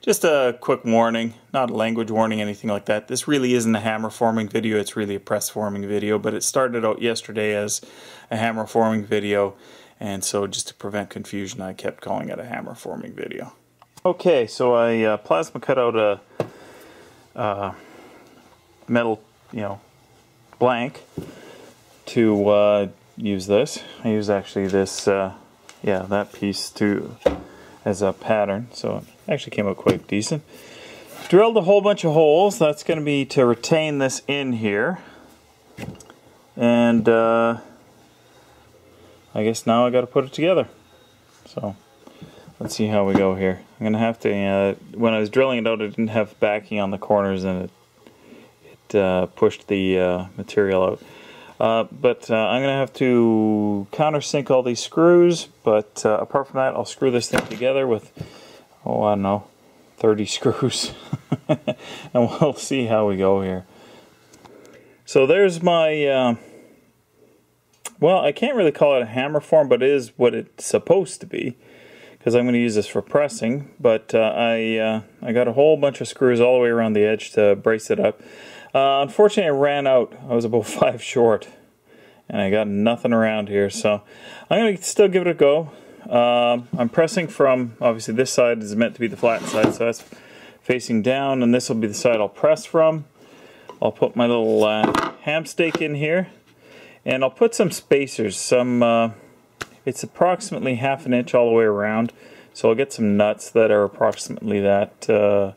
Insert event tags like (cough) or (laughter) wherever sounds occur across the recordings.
just a quick warning, not a language warning, anything like that. This really isn't a hammer forming video, it's really a press forming video, but it started out yesterday as a hammer forming video, and so just to prevent confusion, I kept calling it a hammer forming video. Okay, so I uh, plasma cut out a uh, metal, you know, blank to uh, use this. I use actually this, uh, yeah, that piece to as a pattern, so actually came out quite decent. Drilled a whole bunch of holes. That's going to be to retain this in here. And uh, I guess now I got to put it together. So let's see how we go here. I'm going to have to, uh, when I was drilling it out, it didn't have backing on the corners and it, it uh, pushed the uh, material out. Uh, but uh, I'm going to have to countersink all these screws, but uh, apart from that, I'll screw this thing together with, oh, I don't know, 30 (laughs) screws. (laughs) and we'll see how we go here. So there's my, uh, well, I can't really call it a hammer form, but it is what it's supposed to be. Because I'm going to use this for pressing, but uh, I uh, I got a whole bunch of screws all the way around the edge to brace it up. Uh, unfortunately, I ran out. I was about (laughs) five short, and I got nothing around here. So I'm going to still give it a go. Um, I'm pressing from, obviously this side is meant to be the flat side, so that's facing down, and this will be the side I'll press from. I'll put my little uh, ham stake in here, and I'll put some spacers. Some, uh, it's approximately half an inch all the way around, so I'll get some nuts that are approximately that uh,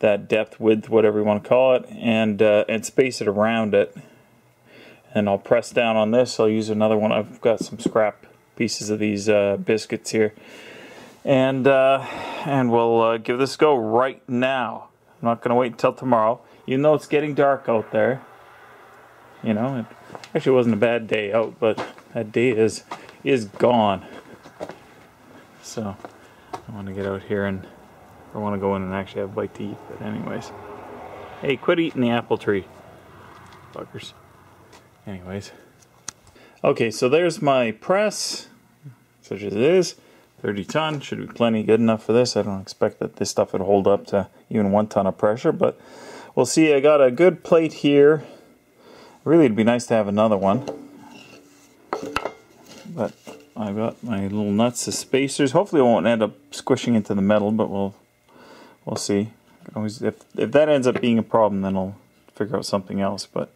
that depth, width, whatever you want to call it, and uh, and space it around it. And I'll press down on this. I'll use another one. I've got some scrap pieces of these uh, biscuits here, and uh, and we'll uh, give this a go right now. I'm not going to wait until tomorrow, even though it's getting dark out there. You know, it actually wasn't a bad day out, but that day is is gone. So I want to get out here and I want to go in and actually have a bite to eat, but anyways. Hey, quit eating the apple tree. Fuckers. Anyways. Okay, so there's my press, such as it is. 30 ton, should be plenty good enough for this. I don't expect that this stuff would hold up to even one ton of pressure, but we'll see. I got a good plate here. Really, it'd be nice to have another one. But I've got my little nuts as spacers. Hopefully it won't end up squishing into the metal, but we'll we'll see. Always, if, if that ends up being a problem, then I'll figure out something else. But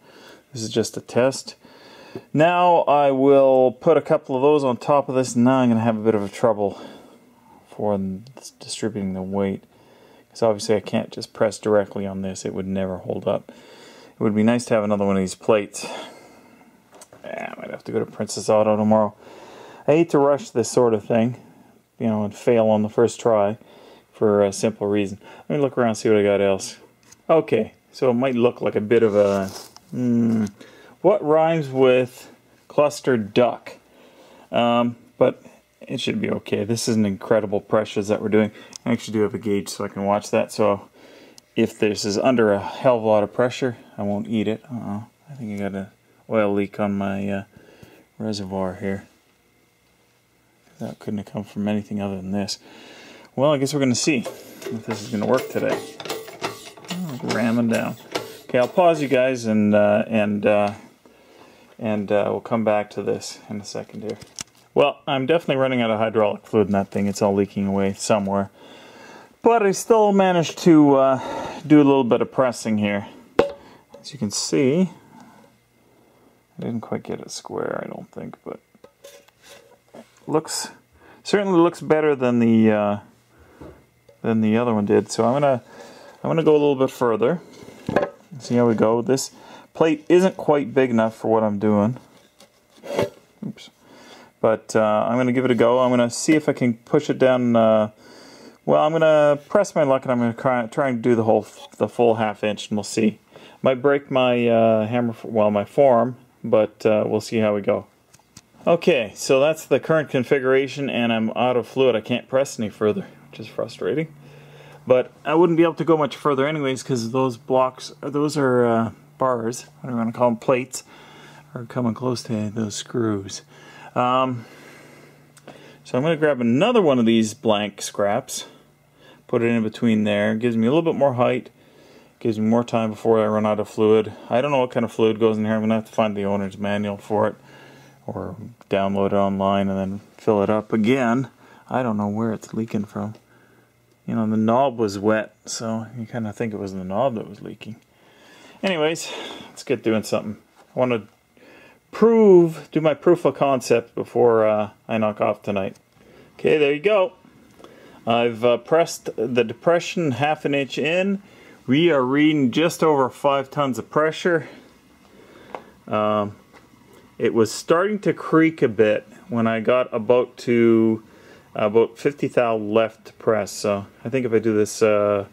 this is just a test. Now I will put a couple of those on top of this. Now I'm going to have a bit of a trouble for distributing the weight. Because obviously I can't just press directly on this. It would never hold up. It would be nice to have another one of these plates. Yeah, I might have to go to Princess Auto tomorrow. I hate to rush this sort of thing, you know, and fail on the first try for a simple reason. Let me look around see what I got else. Okay, so it might look like a bit of a... Hmm, what rhymes with cluster duck? Um, but it should be okay. This is an incredible pressures that we're doing. I actually do have a gauge so I can watch that. So if this is under a hell of a lot of pressure, I won't eat it. Uh -oh. I think I got an oil leak on my uh, reservoir here. That couldn't have come from anything other than this. Well, I guess we're going to see if this is going to work today. Ramming down. Okay, I'll pause you guys and uh, and uh, and uh, we'll come back to this in a second here. Well, I'm definitely running out of hydraulic fluid in that thing. It's all leaking away somewhere. But I still managed to uh, do a little bit of pressing here. As you can see, I didn't quite get it square, I don't think, but looks certainly looks better than the uh, than the other one did. So I'm gonna I'm gonna go a little bit further. See how we go. This plate isn't quite big enough for what I'm doing. Oops. But uh, I'm gonna give it a go. I'm gonna see if I can push it down. Uh, well, I'm gonna press my luck and I'm gonna try, try and do the whole the full half inch, and we'll see. Might break my uh, hammer, well, my form, but uh, we'll see how we go. Okay, so that's the current configuration, and I'm out of fluid. I can't press any further which is frustrating. But I wouldn't be able to go much further anyways because those blocks, those are uh, bars, what do you want to call them, plates, are coming close to those screws. Um, so I'm going to grab another one of these blank scraps, Put it in between there. Gives me a little bit more height. Gives me more time before I run out of fluid. I don't know what kind of fluid goes in here. I'm going to have to find the owner's manual for it. Or download it online and then fill it up again. I don't know where it's leaking from. You know, the knob was wet, so you kind of think it was the knob that was leaking. Anyways, let's get doing something. I want to prove, do my proof of concept before uh, I knock off tonight. Okay, there you go. I've uh, pressed the depression half an inch in. We are reading just over five tons of pressure. Um, it was starting to creak a bit when I got about to about 50 thou left to press. So I think if I do this uh,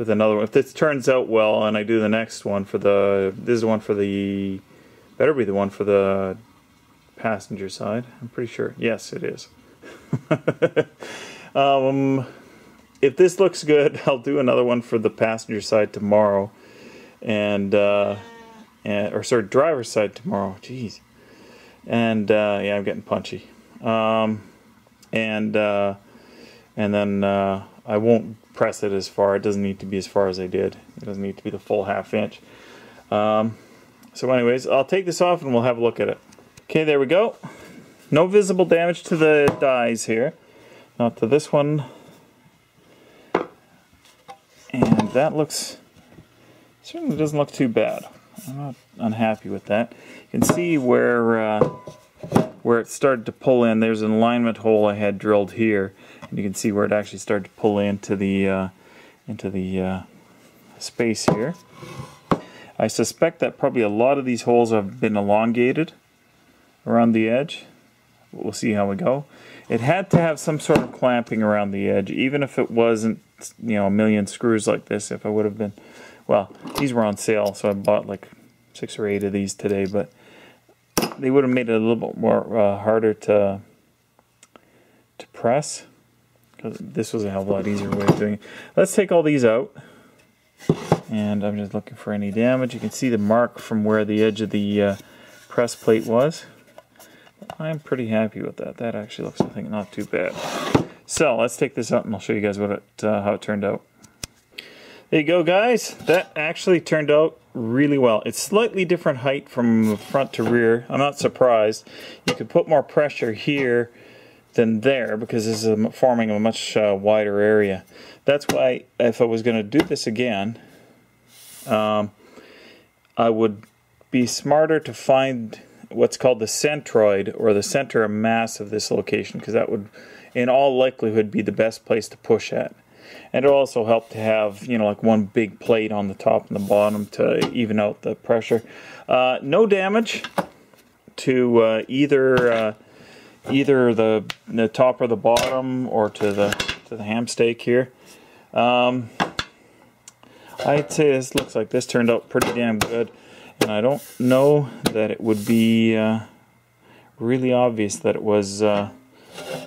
with another one, if this turns out well and I do the next one for the, this is the one for the, better be the one for the passenger side. I'm pretty sure. Yes, it is. (laughs) um, if this looks good, (laughs) I'll do another one for the passenger side tomorrow. And, uh, and or sorry, driver's side tomorrow. Jeez. And uh, yeah, I'm getting punchy. Um, and uh, and then uh, I won't press it as far. It doesn't need to be as far as I did. It doesn't need to be the full half inch. Um, so anyways, I'll take this off and we'll have a look at it. Okay, there we go. No visible damage to the dies here. Not to this one. And that looks, certainly doesn't look too bad. I'm not unhappy with that. You can see where uh, where it started to pull in. There's an alignment hole I had drilled here, you can see where it actually started to pull into the uh, into the uh, space here. I suspect that probably a lot of these holes have been elongated around the edge. We'll see how we go. It had to have some sort of clamping around the edge, even if it wasn't, you know, a million screws like this. If I would have been, well, these were on sale, so I bought like six or eight of these today, but they would have made it a little bit more uh, harder to to press. This was a hell of a lot easier way of doing it. Let's take all these out. And I'm just looking for any damage. You can see the mark from where the edge of the uh, press plate was. I'm pretty happy with that. That actually looks, I think, not too bad. So let's take this out and I'll show you guys what it, uh, how it turned out. There you go, guys. That actually turned out really well. It's slightly different height from front to rear. I'm not surprised. You could put more pressure here than there because this is forming a much uh, wider area. That's why if I was going to do this again, um, I would be smarter to find what's called the centroid or the center of mass of this location because that would in all likelihood be the best place to push at and it'll also helped to have you know like one big plate on the top and the bottom to even out the pressure uh, no damage to uh, either uh, either the the top or the bottom or to the to the ham steak here um, I'd say this looks like this turned out pretty damn good and I don't know that it would be uh, really obvious that it was uh,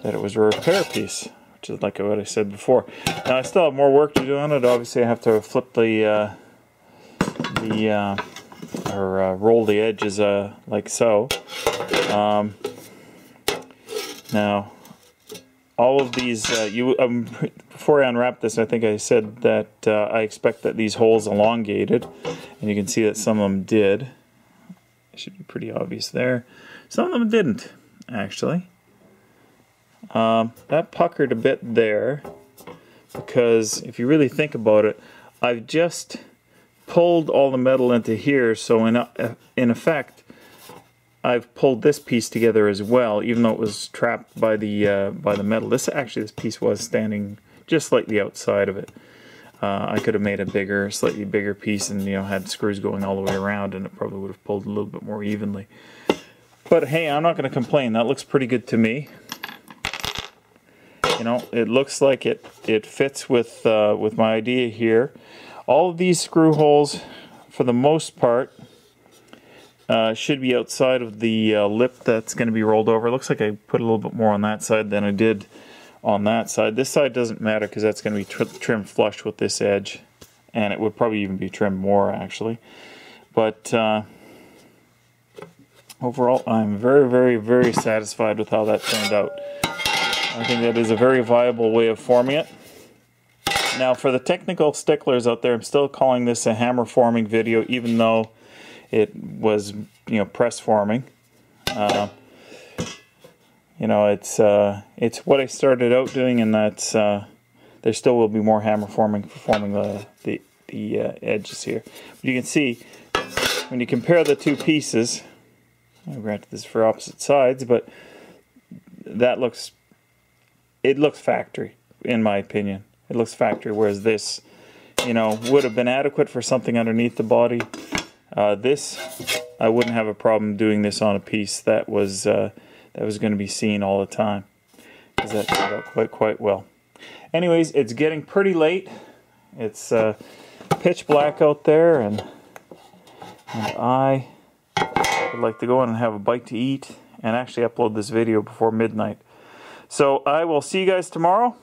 that it was a repair piece which is like what I said before. Now I still have more work to do on it. Obviously I have to flip the uh, the uh, or uh, roll the edges uh, like so. Um, now all of these uh, you um, before I unwrap this I think I said that uh, I expect that these holes elongated and you can see that some of them did. It should be pretty obvious there. Some of them didn't actually. Um, that puckered a bit there because if you really think about it, I've just pulled all the metal into here, so in, uh, in effect, I've pulled this piece together as well, even though it was trapped by the uh, by the metal. This actually, this piece was standing just slightly outside of it. Uh, I could have made a bigger, slightly bigger piece, and you know had screws going all the way around, and it probably would have pulled a little bit more evenly. But hey, I'm not going to complain. That looks pretty good to me you know, it looks like it, it fits with, uh, with my idea here. All of these screw holes, for the most part, uh, should be outside of the uh, lip that's going to be rolled over. Looks like I put a little bit more on that side than I did on that side. This side doesn't matter because that's going to be tr trimmed flush with this edge. And it would probably even be trimmed more, actually. But uh, overall, I'm very, very, very satisfied with how that turned out. I think that is a very viable way of forming it. Now, for the technical sticklers out there, I'm still calling this a hammer forming video, even though it was, you know, press forming. Uh, you know, it's uh, it's what I started out doing, and that's uh, there still will be more hammer forming for forming the the, the uh, edges here. But you can see when you compare the two pieces, granted this is for opposite sides, but that looks it looks factory in my opinion. It looks factory, whereas this, you know, would have been adequate for something underneath the body. Uh, this, I wouldn't have a problem doing this on a piece that was uh, that was going to be seen all the time, because that turned out quite quite well. Anyways, it's getting pretty late. It's uh, pitch black out there, and and I would like to go in and have a bite to eat and actually upload this video before midnight. So I will see you guys tomorrow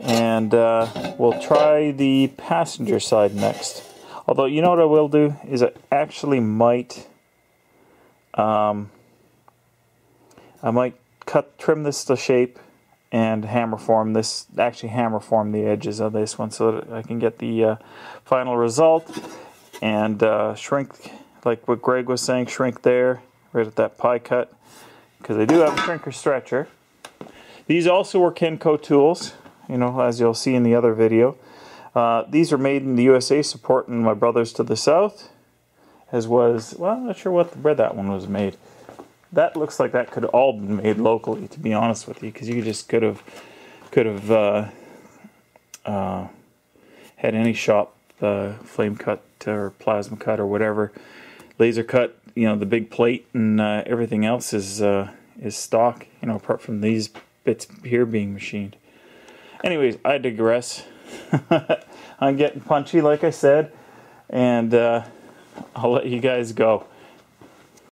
and uh, we'll try the passenger side next. Although, you know what I will do is I actually might, um, I might cut, trim this to shape and hammer form this, actually hammer form the edges of this one so that I can get the uh, final result and uh, shrink, like what Greg was saying, shrink there, right at that pie cut, because I do have a shrinker stretcher. These also were Kenco tools you know, as you'll see in the other video. Uh, these are made in the USA, supporting my brothers to the south, as was, well, I'm not sure what where that one was made. That looks like that could all been made locally, to be honest with you, because you just could have could have uh, uh, had any shop uh, flame cut or plasma cut or whatever, laser cut. You know, the big plate and uh, everything else is is stock. You know, apart from these bits here being machined. Anyways, I digress. (laughs) I'm getting punchy, like I said, and uh, I'll let you guys go.